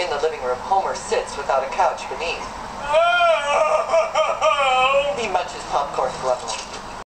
In the living room, Homer sits without a couch beneath. He munches popcorn glumly.